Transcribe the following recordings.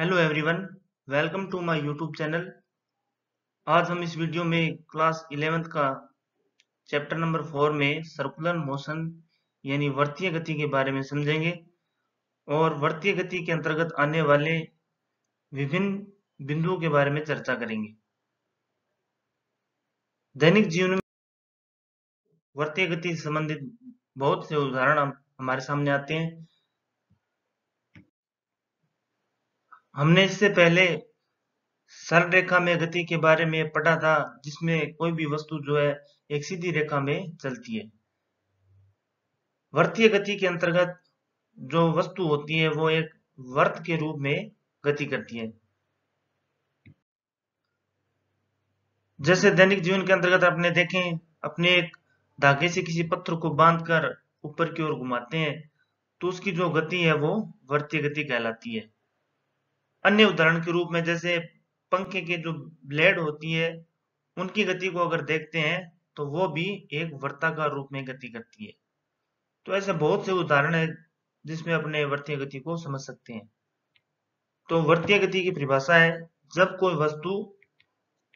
Hello everyone welcome to my YouTube channel आज हम इस वीडियो में क्लास 11th का चैप्टर नंबर फोर में सर्कुलर मोशन यानी वर्तीय गति के बारे में समझेंगे और वर्तीय गति के अंतर्गत आने वाले विभिन्न बिंदुओं के बारे में चर्चा करेंगे। दैनिक जीवन में वर्तीय गति से संबंधित बहुत से उदाहरण हमारे सामने आते हैं। हमने इससे पहले सरल रेखा में गति के बारे में पढ़ा था, जिसमें कोई भी वस्तु जो है, एक सीधी रेखा में चलती है। वर्तीय गति के अंतर्गत जो वस्तु होती है, वो एक वर्त के रूप में गति करती है। जैसे दैनिक जीवन के अंतर्गत अपने देखें, अपने एक धागे से किसी पत्थर को बांधकर ऊपर की ओर घुमाते हैं तो उसकी जो गति है, वो वर्तीय गति कहलाती है। अन्य उदाहरण के रूप में जैसे पंखे के जो ब्लेड होती है, उनकी गति को अगर देखते हैं तो वो भी एक वर्ताकार रूप में गति करती है। तो ऐसे बहुत से उदाहरण है, जिसमें अपने वर्तीय गति को समझ सकते हैं। तो वर्तीय गति की परिभाषा है, जब कोई वस्तु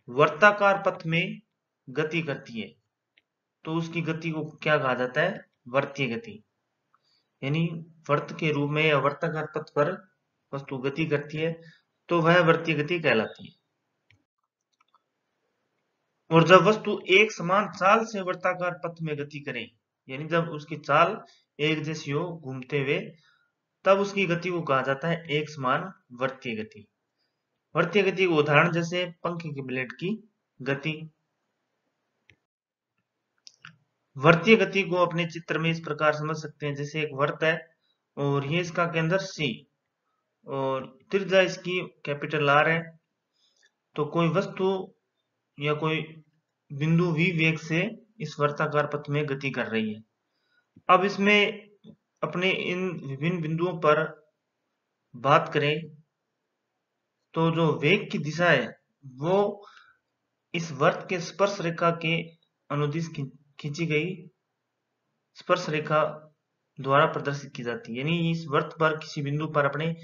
वर्ताकार पथ में गति करती है तो उसकी गति को क्या कहा जाता है? वर्तीय गति। यानी वर्त के रूप में या वर्ताकार पथ पर वस्तु गति करती है तो वह वर्तीय गति कहलाती है। और जब वस्तु एक समान चाल से वर्ताकार पथ में गति करे, यानी जब उसकी चाल एक जैसी हो घूमते हुए, तब उसकी गति को कहा जाता है एक समान वर्तीय गति। वर्तीय गति का उदाहरण जैसे पंखे के ब्लेड की गति। वर्तीय गति को अपने चित्र में इस प्रकार समझ सकते हैं, जैसे एक वर्त है, और ये इसका केंद्र सी। और त्रिज्या इसकी कैपिटल आर है तो कोई वस्तु या कोई बिंदु वी वेग से इस वर्ताकार पथ में गति कर रही है। अब इसमें अपने इन विभिन्न बिंदुओं पर बात करें तो जो वेग की दिशा है, वो इस वर्त के स्पर्श रेखा के अनुदिश खींची गई स्पर्श रेखा द्वारा प्रदर्शित की जाती है। यानी इस वर्त पर किसी बिंदु पर अपने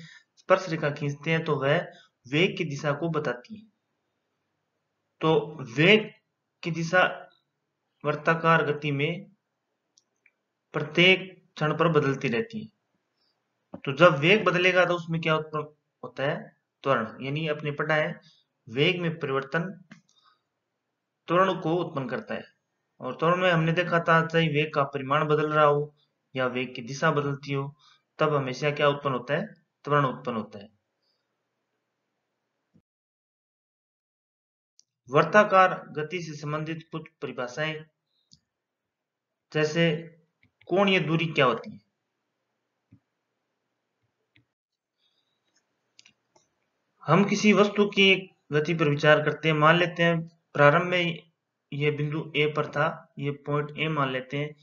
स्पर्श रेखा खींचते हैं तो वह वेग की दिशा को बताती है। तो वेग की दिशा वर्ताकार गति में प्रत्येक क्षण पर बदलती रहती है। तो जब वेग बदलेगा तो उसमें क्या उत्पन्न होता है? त्वरण, यानी अपने पढ़ा है, वेग में परिवर्तन त्वरण को उत्पन्न करता है। और त्वरण में हमने देखा था चाहे वेग का परिमाण बदल रहा हो या वेग की दिशा बदलती हो, तब हमेशा क्या उत्पन्न होता है? त्वरण उत्पन्न होता है। वर्ताकार गति से संबंधित कुछ परिभाषाएँ, जैसे कोणीय दूरी क्या होती है? हम किसी वस्तु की गति पर विचार करते हैं, मान लेते हैं, प्रारंभ में यह बिंदु ए पर था, ये पॉइंट ए मान लेते हैं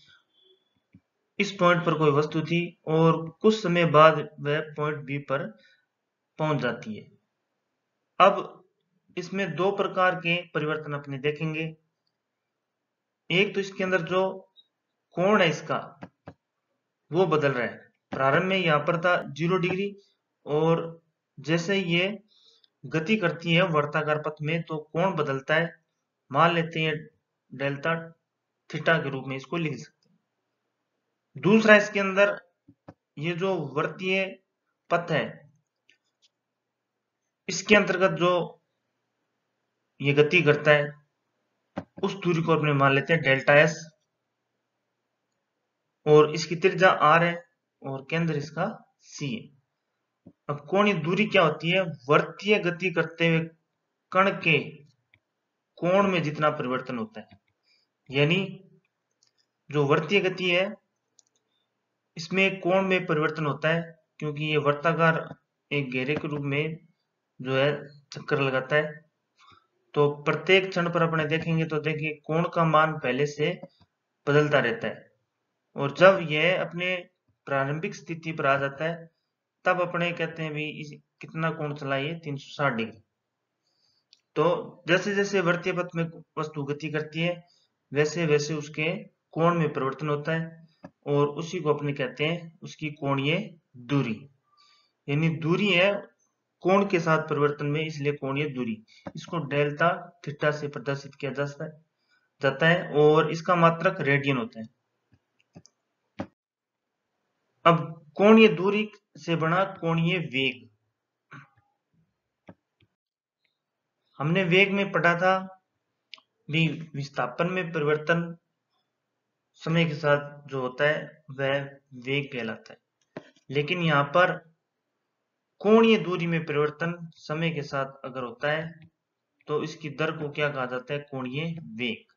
इस पॉइंट पर कोई वस्तु थी और कुछ समय बाद वह पॉइंट बी पर पहुँच जाती है। अब इसमें दो प्रकार के परिवर्तन अपने देखेंगे। एक तो इसके अंदर जो कोण है इसका, वो बदल रहा है। प्रारंभ में यहाँ पर था ज़ीरो डिग्री और जैसे ये गति करती है वर्ताकार पथ में तो कोण बदलता है। मान लेते हैं डेल्टा थीटा के रूप में इसको लिख सकते दूसरा इसके अंदर ये जो वर्तीय पथ है, इसके अंतर्गत जो ये गति करता है, उस दूरी को अपने मान लेते हैं डेल्टा एस, और इसकी त्रिज्या आर है, और केंद्र इसका सी है। अब कोण दूरी क्या होती है? वर्तीय गति करते हुए कण के कोण में जितना परिवर्तन होता है, यानी जो वर्तीय गति है इसमें कोण में परिवर्तन होता है, क्योंकि ये वर्ताकार एक घेरे के रूप में जो है चक्कर लगाता है। तो प्रत्येक क्षण पर अपने देखेंगे तो देखिए कोण का मान पहले से बदलता रहता है। और जब यह अपने प्रारंभिक स्थिति पर आ जाता है, तब अपने कहते हैं भी इस कितना कोण चला ये तीन सौ साठ डिग्री। तो जैसे जैसे वर्तीय पथ में वस्तु गति करती है वैसे वैसे उसके कोण में परिवर्तन होता है। और उसी को अपने कहते हैं उसकी कोणीय दूरी। यानी दूरी है कोण के साथ परिवर्तन में, इसलिए कोणीय दूरी। इसको डेल्टा थीटा से प्रदर्शित किया जाता है जाता है और इसका मात्रक रेडियन होता है। अब कोणीय दूरी से बना कोणीय वेग। हमने वेग में पढ़ा था, भी विस्थापन में परिवर्तन समय के साथ जो होता है, वह वेग कहलाता है। लेकिन यहाँ पर कोणीय दूरी में परिवर्तन समय के साथ अगर होता है तो इसकी दर को क्या कहा जाता है? कोणीय वेग।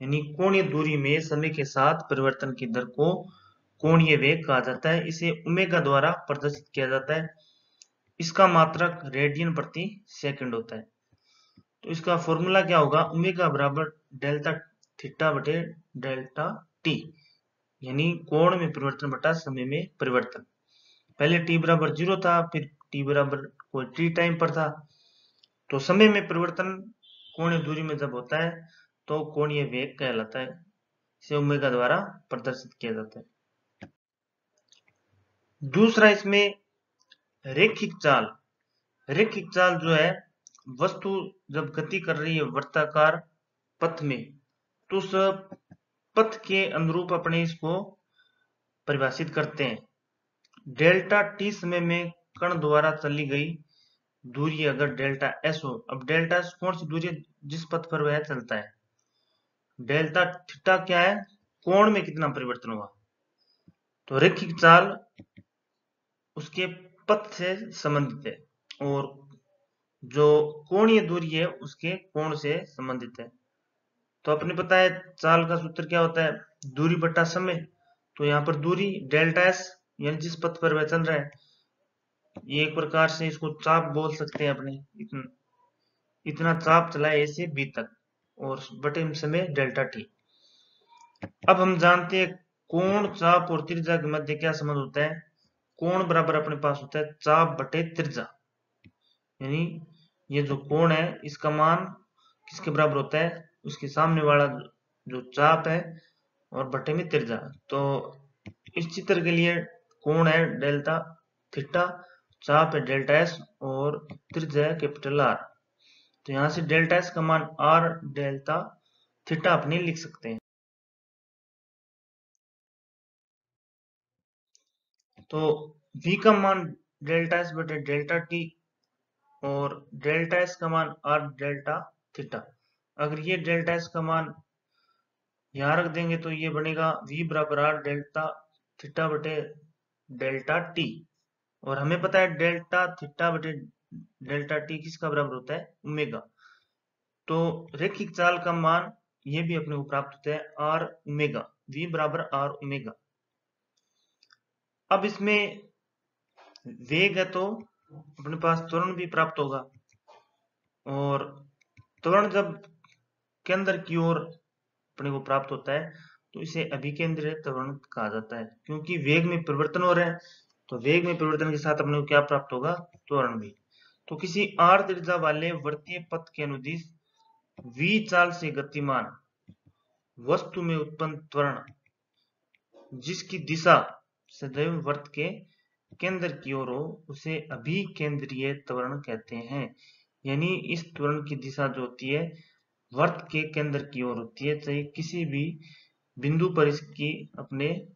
यानी कोणीय दूरी में समय के साथ परिवर्तन की दर को कोणीय वेग कहा जाता है। इसे उमेगा द्वारा प्रदर्शित किया जाता है। इसका मात्रक रेडियन प्रति सेकंड होता है। तो इसका फॉर्मूला क्या होगा? उमेगा बराबर डेल्टा थीटा बटे डेल्टा टी, यानी कोण में परिवर्तन बटा समय में परिवर्तन। पहले टी बराबर ज़ीरो था, फिर टी बराबर कोई टी टाइम पर था। तो समय में परिवर्तन कोणीय दूरी में जब होता है तो कोणीय वेग कहलाता है। इसे ओमेगा द्वारा प्रदर्शित किया जाता है। दूसरा इसमें रेखिक चाल। रेखिक चाल जो है, वस्तु जब गति कर रही है वृत्ताकार पथ में तो उस पथ के अनुरूप अपने इसको परिभाषित करते हैं। डेल्टा टी समय में कण द्वारा चली गई दूरी अगर डेल्टा एस हो, अब डेल्टा एस कौन सी दूरी जिस पथ पर वह चलता है। डेल्टा थीटा क्या है? कोण में कितना परिवर्तन हुआ? तो रेखिक चाल उसके पथ से संबंधित है और जो कोणीय दूरी है, उसके कोण से संबंधित है। तो अपने पता है चाल का सूत्र क्या होता है? दूरी बट्टा समय। तो यहाँ पर दूरी, डेल्टा एस, यानी जिस पथ पर वह चल रहा है, ये एक प्रकार से इसको चाप बोल सकते हैं अपने। इतना इतना चाप चला ए से बी तक, और बटे समय डेल्टा टी। अब हम जानते हैं कोण चाप और त्रिज्या के मध्य क्या संबंध होता है? कोण बराबर अपने पास होता है चाप बटे त्रिज्या। यानी ये जो कोण है, इसका मान किसके बराबर होता है? उसके सामने वाला जो चाप है और बटे में त्रिज्या तो इस चित्र के लिए कोण है डेल्टा थीटा, चाप है डेल्टा एस और त्रिज्या है कैपिटल आर। तो यहाँ से डेल्टा एस का मान आर डेल्टा थीटा अपने लिख सकते हैं। तो v का मान डेल्टा एस बटे डेल्टा टी और डेल्टा एस का मान आर डेल्टा थीटा। अगर ये डेल्टा एस का मान यहाँ रख देंगे तो ये बनेगा v बराबर आर डेल्टा थीटा बटे डेल्टा टी और हमें पता है डेल्टा थीटा बटे डेल्टा टी किसका बराबर होता है? ओमेगा। तो रेखिक चाल का मान ये भी अपने को प्राप्त होता है आर उमेगा v बराबर आर उमेगा अब इसमें वेग है तो अपने पास त्वरण भी प्राप्त होगा। और त्वरण जब केंद्र की ओर अपने को प्राप्त होता है तो इसे अभिकेंद्रीय त्वरण कहा जाता है। क्योंकि वेग में परिवर्तन हो रहा है तो वेग में परिवर्तन के साथ अपने को क्या प्राप्त होगा? त्वरण भी। तो किसी आर त्रिज्या वाले वर्तीय पथ के अनुदिश वी चाल से गतिमान वस्तु में उत्पन्न त्वरण, जिसकी दिशा सदैव वर्त के केंद्र की ओर हो, उसे अभिकेंद्रीय त्वरण कहते हैं। यानी इस त्वरण की दिशा जो होती है वर्त के केंद्र की ओर होती है चाहे किसी भी बिंदु पर इसकी अपने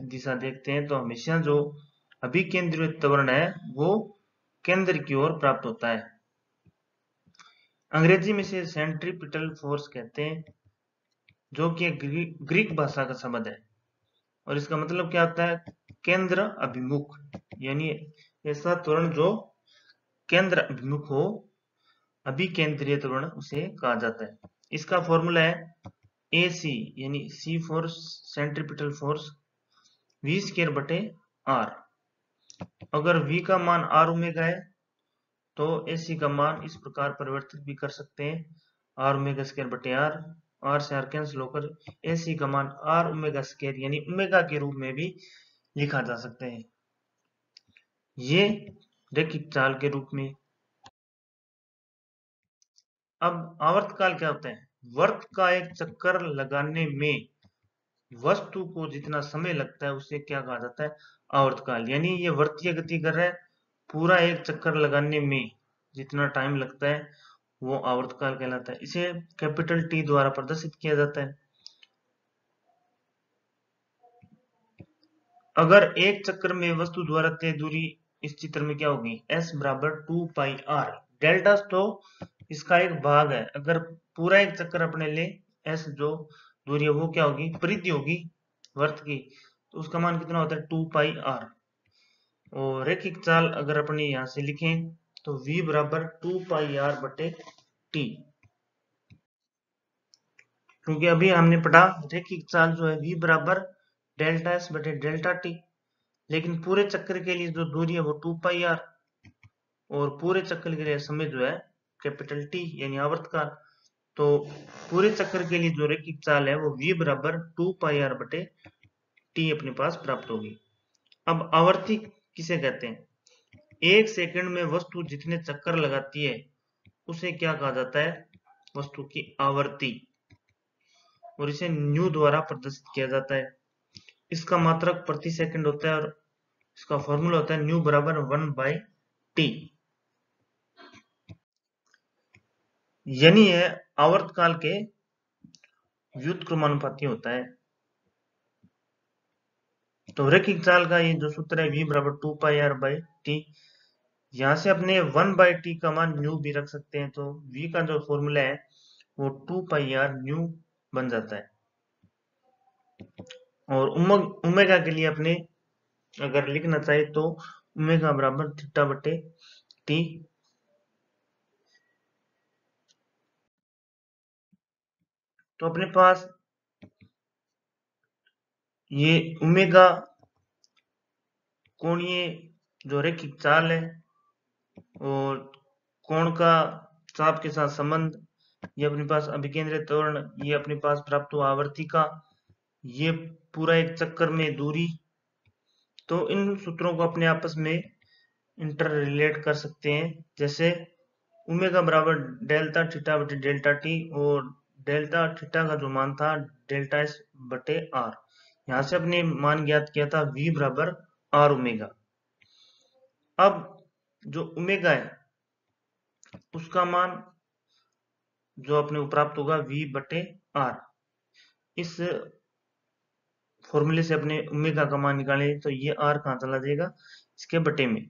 दिशा देखते हैं तो हमेशा जो अभिकेंद्रीय त्वरण है, वो केंद्र की ओर प्राप्त होता है। अंग्रेज़ी में से सेंट्रीपिटल फोर्स कहते हैं, जो कि ग्रीक भाषा का शब्द है। और इसका मतलब क्या होता है? केंद्र अभिमुख, यानी ऐसा त्वरण जो केंद्र अभिमुख हो अभिकेंद्रीय त्वरण उसे कहा जाता है। इसका फॉर्मूला है ए सी यानी C force centripetal force V square बटे आर अगर v का मान आर ओमेगा है तो ए सी का मान इस प्रकार परिवर्तित भी कर सकते हैं। आर ओमेगा स्केयर बटे आर आर से आर कैंसिल होकर ए सी का मान आर ओमेगा स्केयर यानी ओमेगा के रूप में भी लिखा जा सकता है। ये रेखिक चाल के रूप में अब आवर्तकाल क्या होता है? वर्त का एक चक्कर लगाने में वस्तु को जितना समय लगता है उसे क्या कहा जाता है? आवर्तकाल। यानी ये वर्तीय गति कर रहा है, पूरा एक चक्कर लगाने में जितना टाइम लगता है, वो आवर्तकाल कहलाता है। इसे कैपिटल टी द्वारा प्रदर्शित किया जाता है। अगर एक चक्र में वस्तु द्वारा तय दूरी इस चित्र में क्या होगी? S बराबर टू पाई आर डेल्टा तो इसका एक भाग है। अगर पूरा एक चक्कर अपने ले, s जो दूरी है, वो क्या होगी? परिधि होगी वर्त की। तो उसका मान कितना होता है? टू पाई आर और रेखिक चाल अगर अपने यहाँ से लिखें तो v बराबर टू पाई आर बटे टी क्योंकि अभी हमने पढ़ा रेखिक चाल जो है, v बराबर डेल्टा एस बटे डेल्टा टी लेकिन पूरे चक्र के लिए जो दूरी है, वो टू पाई आर और पूरे चक्र के लिए समय जो है कैपिटल टी यानी आवर्तकाल तो पूरे चक्कर के लिए जो रेखिक चाल है वो v बराबर टू पाई आर बटे टी अपने पास प्राप्त होगी। अब आवर्ती किसे कहते हैं? एक सेकंड में वस्तु जितने चक्कर लगाती है, उसे क्या कहा जाता है? वस्तु की आवर्ती। और इसे न्यू द्वारा प्रदर्शित किया जाता है। इसका मात्रक प्रति सेकंड होता है और इसका फॉर्मूला होता है न्यू बराबर वन बाई टी यानी यह आवर्तकाल के व्युत्क्रमानुपाती होता है। तो रेखिक चाल का ये जो सूत्र है, v बराबर two pi R by T यहाँ से अपने वन बाई टी का मान न्यू भी रख सकते हैं। तो v का जो फॉर्मूला है, वो टू पाई आर न्यू बन जाता है। और उमेगा के लिए अपने अगर लिखना चाहे तो उमेगा बराबर थीटा बटे टी तो अपने पास ये उमेगा कोणीय जो रेखिक चाल है और कोण का चाप के साथ संबंध, ये अपने पास अभिकेंद्रित त्वरण, ये अपने पास प्राप्त हुआ आवर्ती का, ये पूरा एक चक्कर में दूरी तो इन सूत्रों को अपने आपस में इंटर रिलेट कर सकते हैं। जैसे उमेगा बराबर डेल्टा थीटा बटे डेल्टा टी और डेल्टा थीटा का जो मान था, डेल्टा एस बटे आर। यहाँ से अपने मान ज्ञात किया था v बराबर आर ओमेगा। अब जो ओमेगा है, उसका मान जो अपने प्राप्त होगा v बटे आर। इस फॉर्मूले से अपने ओमेगा का मान निकाले तो ये आर कहाँ चला जाएगा? इसके बटे में।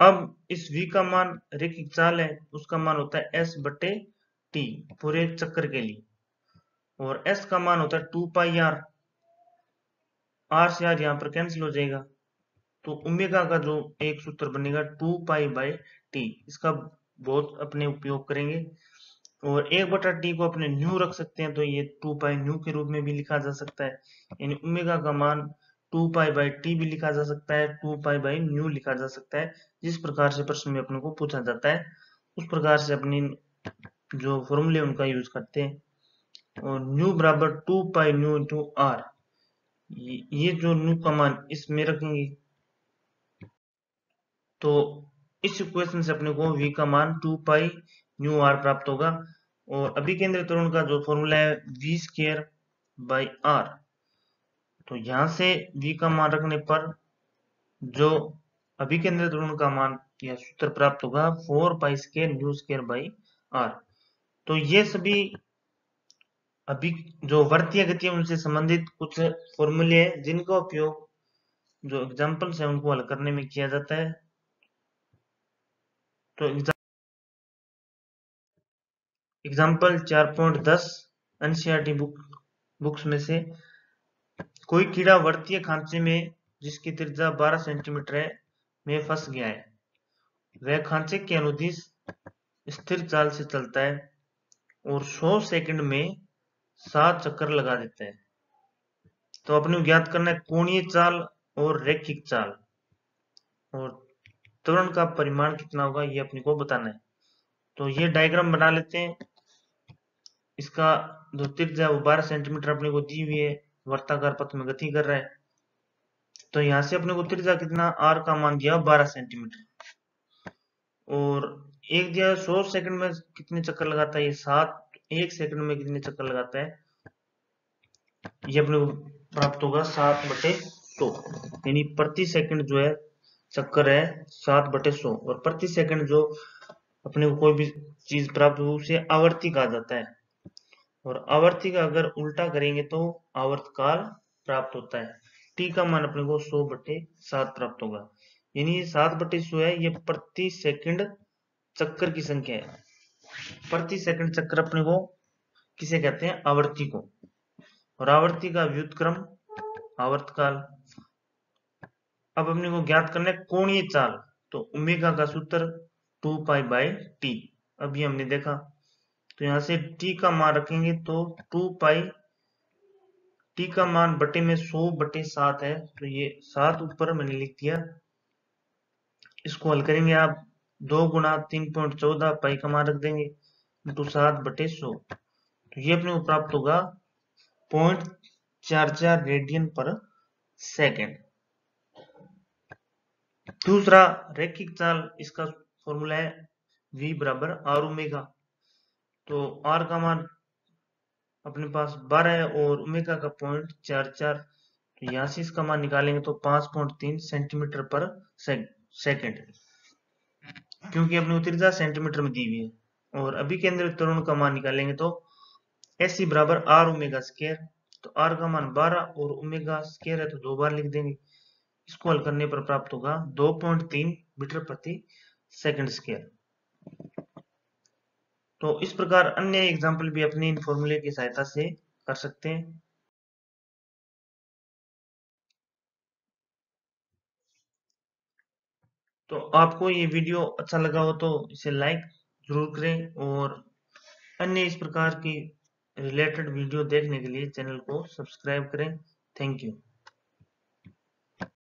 अब इस v का मान रेखिक चाल है, उसका मान होता है s बटे टी पूरे चक्कर के लिए। और s का मान होता है टू पाई आर आर से आर यहाँ पर कैंसिल हो जाएगा। तो उमेगा का जो एक सूत्र बनेगा टू पाई बाई टी इसका बहुत अपने उपयोग करेंगे। और एक बटा टी को अपने न्यू रख सकते हैं तो ये टू पाई न्यू के रूप में भी लिखा जा सकता है। यानी ओमेगा का मान टू पाई बाई टी भी लिखा जा सकता है, टू पाई बाई न्यू लिखा जा सकता है, जिस प्रकार से प्रश्न में अपने को पूछा जाता है, उस प्रकार से अपनी जो फॉर्मूले उनका यूज़ करते हैं। और न्यू बराबर two pi nu into R ये जो न्यू का मान इसमें रखेंगे तो इस इक्वेशन से अपने को v का मान टू पाई न्यू आर प्राप्त होगा। और अभिकेंद्र त्वरण का जो फॉर्मूला है वी स्केयर बाई आर तो यहाँ से v का मान रखने पर जो अभिकेंद्र त्वरण का मान या सूत्र प्राप्त होगा four pi square nu square by R. तो ये सभी अभी जो वर्तीय गति उनसे संबंधित कुछ फॉर्मूले हैं, जिनका उपयोग जो एग्जाम्पल्स है, उनको हल करने में किया जाता है। तो एग्ज़ाम्पल चार पॉइंट दस एनसीआरटी बुक बुक्स में से कोई कीड़ा वर्तीय खांचे में, जिसकी त्रिज्या 12 सेंटीमीटर है, में फंस गया है। वह खांचे के अनुदिश स्थिर चाल से चलता है और 100 सेकंड में सात चक्कर लगा देता है। तो अपने ज्ञात करना है कोणीय चाल और रेखिक चाल? और त्वरण का परिमाण कितना होगा, ये अपने को बताना है। तो ये डायग्राम बना लेते हैं। इसका जो त्रिज्या वो बारह सेंटीमीटर अपने को दी हुई है। वर्ताकार पथ में गति कर रहा है। तो यहाँ से अपने को त्रिज्या कितना? आर का मान दिया, बारह सेंटीमीटर और एक दिया सौ सेकंड में कितने चक्कर लगाता है सात, एक सेकंड में कितने चक्कर लगाता है? ये अपने को प्राप्त होगा सात बटे सौ। यानी प्रति सेकंड जो है, चक्कर है सात बटे सौ। और प्रति सेकंड जो अपने को कोई भी चीज़ प्राप्त हो, उसे आवर्ती कहा जाता है। और आवर्ती का अगर उल्टा करेंगे तो आवर्तकाल प्राप्त होता है। टी का मान अपने को सौ बटे सात प्राप्त होगा। यानी सात बटे सौ है, ये प्रति सेकंड चक्कर की संख्या है। प्रति सेकंड चक्कर अपने को किसे कहते हैं? आवर्ती को। और आवर्ती का व्युतक्रम आवर्तकाल अब अपने को ज्ञात करना है कोणीय चाल तो उमेगा का सूत्र टू पाई बाई टी। अभी हमने देखा तो यहाँ से टी का मान रखेंगे तो टू पाई टी का मान बटे में सौ बटे सात है। तो ये सात ऊपर मैंने लिख दिया। इसको हल करेंगे आप। दो गुना तीन पॉइंट चौदह पाई का मान रख देंगे इंटू सात बटे सौ। तो ये अपने प्राप्त होगा पॉइंट चार चार रेडियन पर सेकेंड। दूसरा रेखिक चाल इसका फॉर्मूला है v बराबर आर ओमेगा। तो आर का मान अपने पास बारह है और ओमेगा का पॉइंट चार चार। तो यहाँ से इसका मान निकालेंगे तो पाँच पॉइंट तीन सेंटीमीटर पर सेकेंड क्योंकि अपनी उत्तरजा सेंटीमीटर में दी हुई है। और अभी केंद्र त्वरण का मान निकालेंगे तो एस सी बराबर आर ओमेगा स्केयर तो आर का मान 12 और ओमेगा स्केयर है तो दो बार लिख देंगे। इसको हल करने पर प्राप्त होगा 2.3 मीटर प्रति सेकंड स्केयर तो इस प्रकार अन्य एग्ज़ाम्पल भी अपने इन फॉर्मूले की सहायता से कर सकते हैं। तो आपको ये वीडियो अच्छा लगा हो तो इसे लाइक ज़रूर करें और अन्य इस प्रकार की रिलेटेड वीडियो देखने के लिए चैनल को सब्सक्राइब करें। Thank you